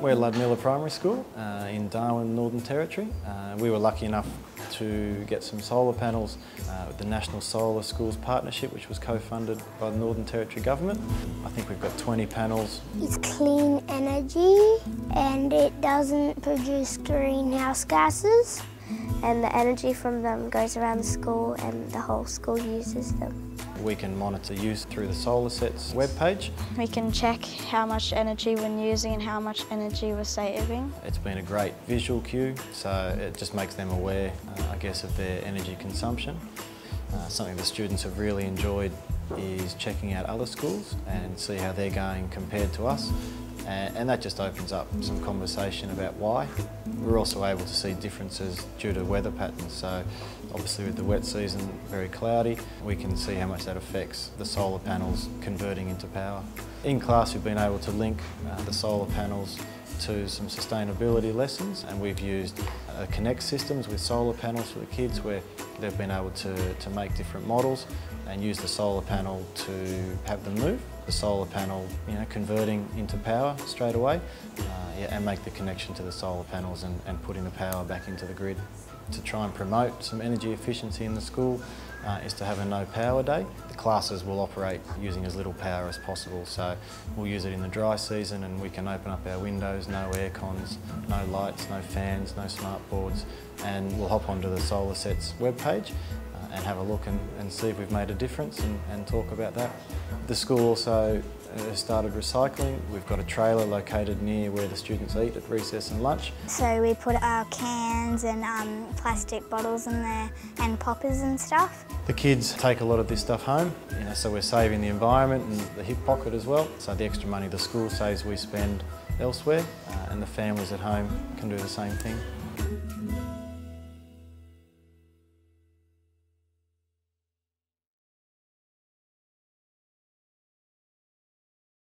We're Ludmilla Primary School uh, in Darwin, Northern Territory. Uh, we were lucky enough to get some solar panels uh, with the National Solar Schools Partnership, which was co-funded by the Northern Territory Government. I think we've got 20 panels. It's clean energy and it doesn't produce greenhouse gases. And the energy from them goes around the school and the whole school uses them. We can monitor use through the Solar Sets webpage. We can check how much energy we're using and how much energy we're saving. It's been a great visual cue, so it just makes them aware, uh, I guess, of their energy consumption. Uh, something the students have really enjoyed is checking out other schools and see how they're going compared to us and, and that just opens up some conversation about why. We're also able to see differences due to weather patterns. So obviously with the wet season very cloudy, we can see how much that affects the solar panels converting into power. In class we've been able to link uh, the solar panels to some sustainability lessons and we've used uh, K'NEX systems with solar panels for the kids where they've been able to, to make different models and use the solar panel to have them move. The solar panel you know, converting into power straight away uh, yeah, and make the connection to the solar panels and, and putting the power back into the grid. To try and promote some energy efficiency in the school uh, is to have a no power day. The classes will operate using as little power as possible so we'll use it in the dry season and we can open up our windows, no air cons, no lights, no fans, no smart boards and we'll hop onto the Solar Sets webpage and have a look and, and see if we've made a difference and, and talk about that. The school also uh, started recycling. We've got a trailer located near where the students eat at recess and lunch. So we put our cans and um, plastic bottles in there and poppers and stuff. The kids take a lot of this stuff home, you know, so we're saving the environment and the hip pocket as well. So the extra money the school saves we spend elsewhere uh, and the families at home can do the same thing.